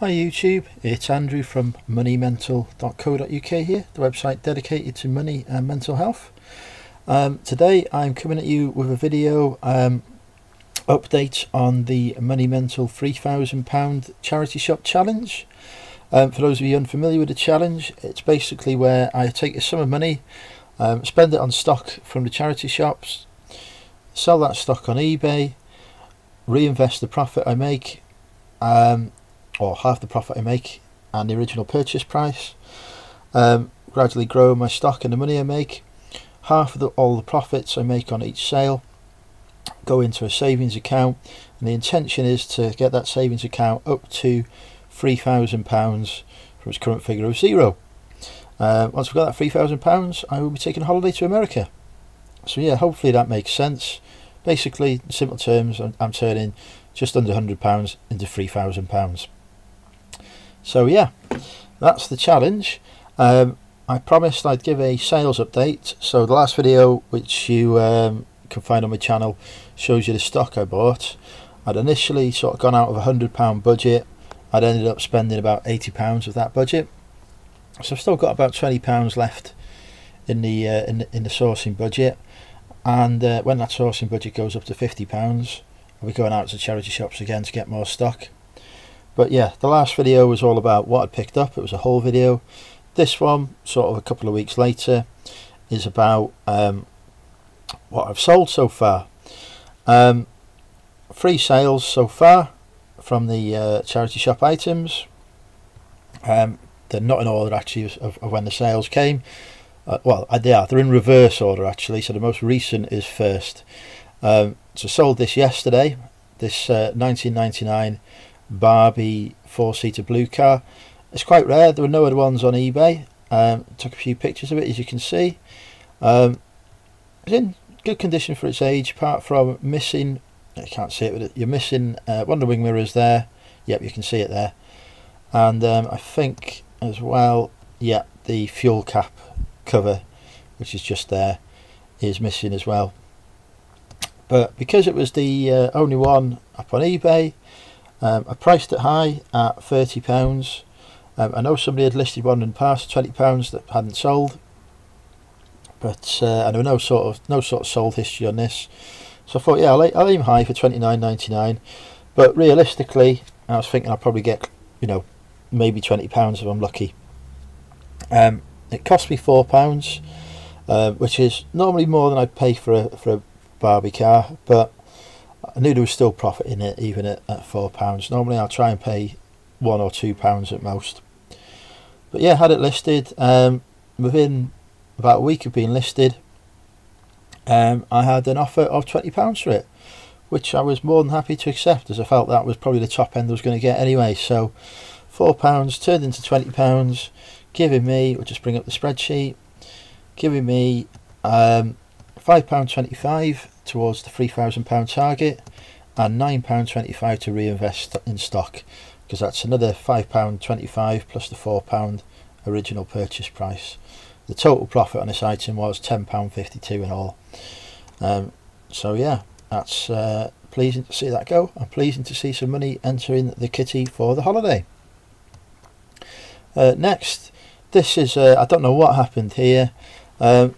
Hi YouTube, it's Andrew from moneymental.co.uk here, the website dedicated to money and mental health. Um, today I'm coming at you with a video um, update on the Money Mental £3,000 charity shop challenge. Um, for those of you unfamiliar with the challenge, it's basically where I take a sum of money, um, spend it on stock from the charity shops, sell that stock on eBay, reinvest the profit I make um, or half the profit I make and the original purchase price. Um, gradually grow my stock and the money I make. Half of the, all the profits I make on each sale go into a savings account and the intention is to get that savings account up to £3,000 from its current figure of zero. Uh, once we've got that £3,000 I will be taking a holiday to America. So yeah, hopefully that makes sense. Basically, in simple terms, I'm, I'm turning just under £100 into £3,000. So yeah, that's the challenge. Um, I promised I'd give a sales update. So the last video, which you um, can find on my channel, shows you the stock I bought. I'd initially sort of gone out of a £100 budget. I'd ended up spending about £80 of that budget. So I've still got about £20 left in the, uh, in, the, in the sourcing budget. And uh, when that sourcing budget goes up to £50, I'll be going out to charity shops again to get more stock. But yeah, the last video was all about what I picked up. It was a whole video. This one, sort of a couple of weeks later, is about um, what I've sold so far. Um, free sales so far from the uh, charity shop items. Um, they're not in order actually of, of when the sales came. Uh, well, uh, they are. They're in reverse order actually. So the most recent is first. Um, so sold this yesterday. This uh, 1999 Barbie four-seater blue car. It's quite rare. There were no other ones on eBay. Um, took a few pictures of it, as you can see. Um, it's in good condition for its age, apart from missing. I can't see it, but you're missing uh, one of the wing mirrors there. Yep, you can see it there. And um, I think as well, yeah, the fuel cap cover, which is just there, is missing as well. But because it was the uh, only one up on eBay, um, I priced it high at £30. Um, I know somebody had listed one in the past, £20 that hadn't sold. But uh, were no sort of no sort of sold history on this. So I thought, yeah, I'll, I'll aim high for twenty nine ninety nine. But realistically, I was thinking I'll probably get, you know, maybe twenty pounds if I'm lucky. Um, it cost me four pounds, uh, which is normally more than I'd pay for a for a Barbie car, but Knew there was still profit in it even at, at four pounds. Normally I'll try and pay one or two pounds at most. But yeah, had it listed um, within about a week of being listed. Um, I had an offer of twenty pounds for it, which I was more than happy to accept, as I felt that was probably the top end I was going to get anyway. So four pounds turned into twenty pounds, giving me. We'll just bring up the spreadsheet, giving me um, five pound twenty five towards the £3,000 target and £9.25 to reinvest in stock because that's another £5.25 plus the £4 original purchase price. The total profit on this item was £10.52 in all. Um, so yeah, that's uh, pleasing to see that go and pleasing to see some money entering the kitty for the holiday. Uh, next, this is, uh, I don't know what happened here. Um,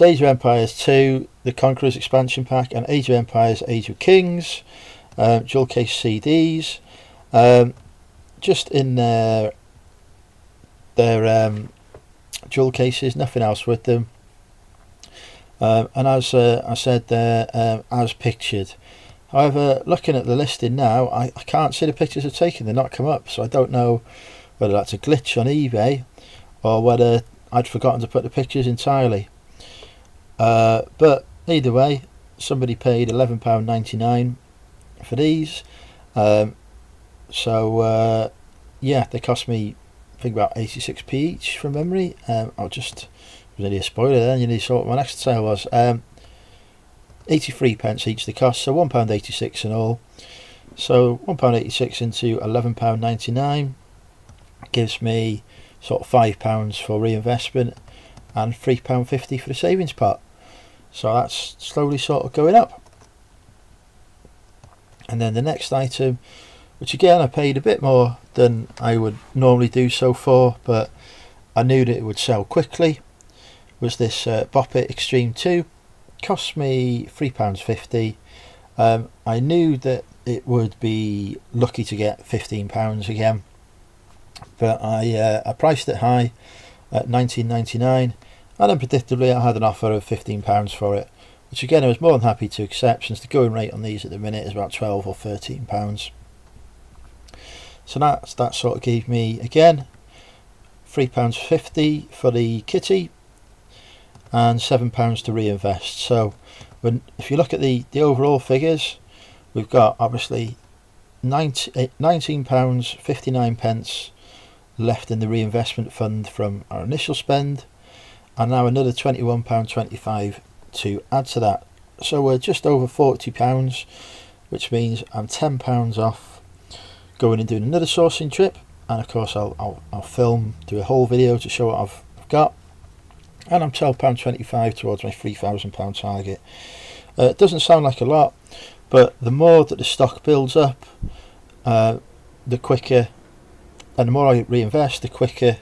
Age of Empires 2, The Conqueror's Expansion Pack, and Age of Empires Age of Kings, um, jewel case CDs. Um, just in their, their um, jewel cases, nothing else with them. Um, and as uh, I said there, um, as pictured. However, looking at the listing now, I, I can't see the pictures I've taken, they're not come up, so I don't know whether that's a glitch on eBay or whether I'd forgotten to put the pictures entirely. Uh, but either way, somebody paid £11.99 for these. Um, so uh, yeah, they cost me I think about 86p each from memory. Um, I'll just only a spoiler then. You need to sort what my next sale was. Um, 83 pence each the cost, so £1.86 in all. So £1.86 into £11.99 gives me sort of £5 for reinvestment and £3.50 for the savings pot. So that's slowly sort of going up. And then the next item, which again I paid a bit more than I would normally do so for but I knew that it would sell quickly was this uh, It Extreme 2 cost me £3.50 um, I knew that it would be lucky to get £15 again but I, uh, I priced it high at 19.99 and unpredictably I had an offer of £15 for it which again I was more than happy to accept since the going rate on these at the minute is about 12 or 13 pounds. So that's that sort of gave me again £3.50 for the kitty and £7 to reinvest. So when if you look at the the overall figures we've got obviously eh, 19, pounds 59 pence left in the reinvestment fund from our initial spend and now another 21 pound 25 to add to that so we're just over 40 pounds which means I'm 10 pounds off going and doing another sourcing trip and of course I'll, I'll, I'll film do a whole video to show what I've, I've got and I'm £12.25 towards my £3,000 target. Uh, it doesn't sound like a lot, but the more that the stock builds up, uh, the quicker, and the more I reinvest, the quicker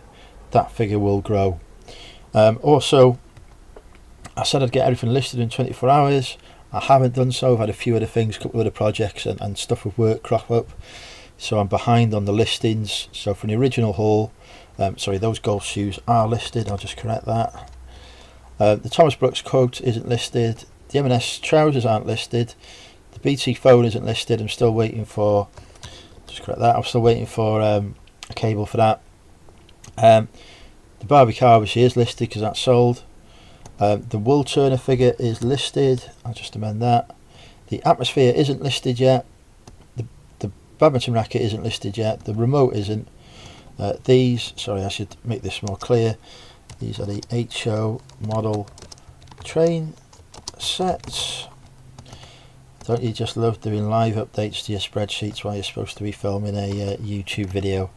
that figure will grow. Um, also, I said I'd get everything listed in 24 hours. I haven't done so. I've had a few other things, a couple of other projects and, and stuff with work crop up. So I'm behind on the listings. So from the original haul, um, sorry, those golf shoes are listed. I'll just correct that. Uh, the Thomas Brooks coat isn't listed. The M&S trousers aren't listed. The BT phone isn't listed. I'm still waiting for. Just correct that. I'm still waiting for um, a cable for that. Um, the Barbie car obviously is listed because that's sold. Um, the wool turner figure is listed. I'll just amend that. The Atmosfear isn't listed yet. The the badminton racket isn't listed yet. The remote isn't. Uh, these, sorry, I should make this more clear. These are the HO model train sets. Don't you just love doing live updates to your spreadsheets while you're supposed to be filming a uh, YouTube video?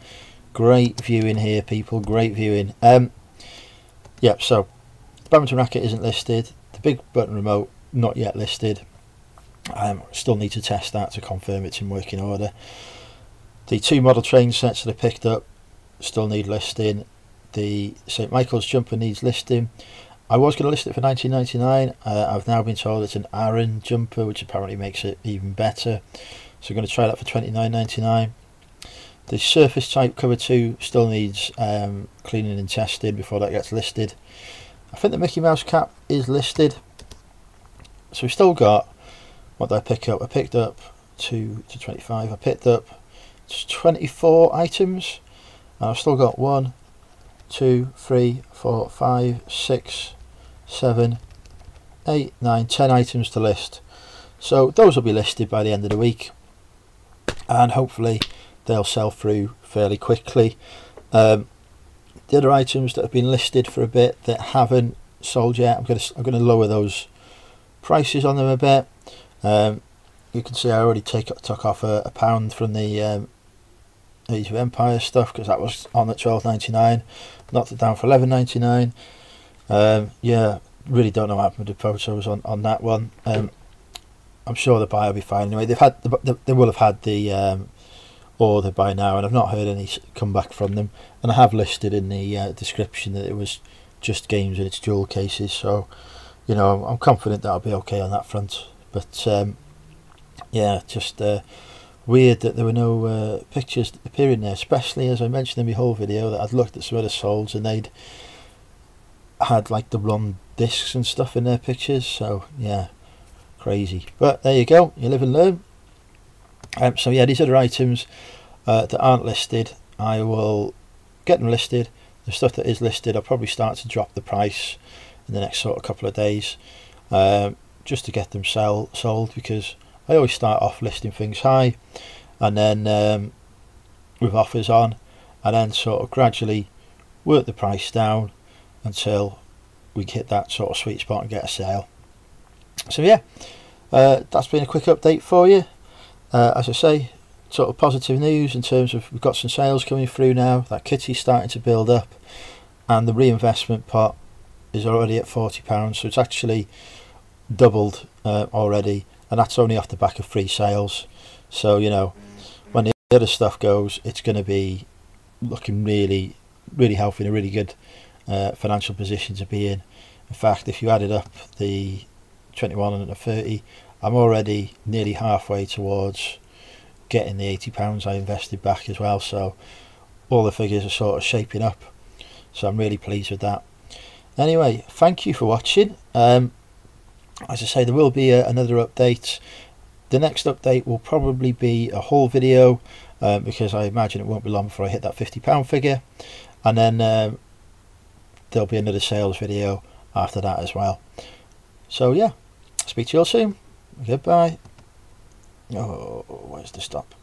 Great viewing here, people. Great viewing. Um, yep. So the badminton racket isn't listed. The big button remote not yet listed. Um, still need to test that to confirm it's in working order. The two model train sets that I picked up still need listing the St Michael's jumper needs listing. I was going to list it for 19.99. Uh, I've now been told it's an Aran jumper, which apparently makes it even better. So I'm going to try that for 29.99. The surface type cover 2 still needs um, cleaning and testing before that gets listed. I think the Mickey Mouse cap is listed. So we've still got, what did I pick up? I picked up 2 to 25. I picked up 24 items. And I've still got 1, two, three, four, five, six, seven, eight, nine, ten items to list. So those will be listed by the end of the week, and hopefully they'll sell through fairly quickly. Um, the other items that have been listed for a bit that haven't sold yet, I'm going to I'm going to lower those prices on them a bit. Um, you can see I already take took off a, a pound from the um, Age of Empire stuff because that was on at twelve ninety nine. Knocked it down for eleven ninety nine. Um, yeah, really don't know what happened with the photos on on that one. Um, I'm sure the buyer will be fine anyway. They've had the, they will have had the um, order by now, and I've not heard any come back from them. And I have listed in the uh, description that it was just games in its jewel cases. So, you know, I'm, confident that'll be okay on that front. But um, yeah, just. Uh, weird that there were no uh, pictures appearing there, especially as I mentioned in my whole video that I'd looked at some other the solds and they'd had like the wrong discs and stuff in their pictures. So yeah, crazy. But there you go, you live and learn. Um, so yeah, these other items uh, that aren't listed, I will get them listed. The stuff that is listed, I'll probably start to drop the price in the next sort of couple of days, um, just to get them sell sold because I always start off listing things high and then um, with offers on and then sort of gradually work the price down until we hit that sort of sweet spot and get a sale. So yeah, uh, that's been a quick update for you. Uh, as I say, sort of positive news in terms of we've got some sales coming through now. That kitty's starting to build up, and the reinvestment pot is already at £40, so it's actually doubled uh, already and that's only off the back of free sales so you know when the other stuff goes, it's going to be looking really, really healthy and a really good uh, financial position to be in. In fact, if you added up the 21 and the 30, I'm already nearly halfway towards getting the 80 pounds I invested back as well. So all the figures are sort of shaping up. So I'm really pleased with that. Anyway, thank you for watching. Um, as I say, there will be a, another update. The next update will probably be a haul video uh, because I imagine it won't be long before I hit that £50 figure. And then um, there'll be another sales video after that as well. So yeah, speak to you all soon. Goodbye. Oh, where's the stop?